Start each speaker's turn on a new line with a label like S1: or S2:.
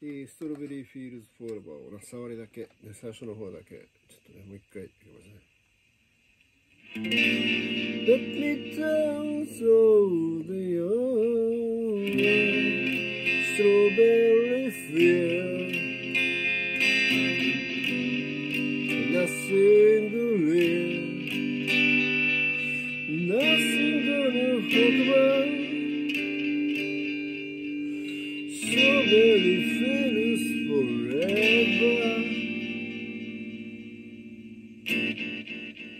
S1: えーストロベリーフィールズフォーエバーをな触りだけで最初の方だけちょっとねもう一回いきますね Let me down so the old strawberry field Nothing to live Nothing gonna hold on So many feelings forever うん。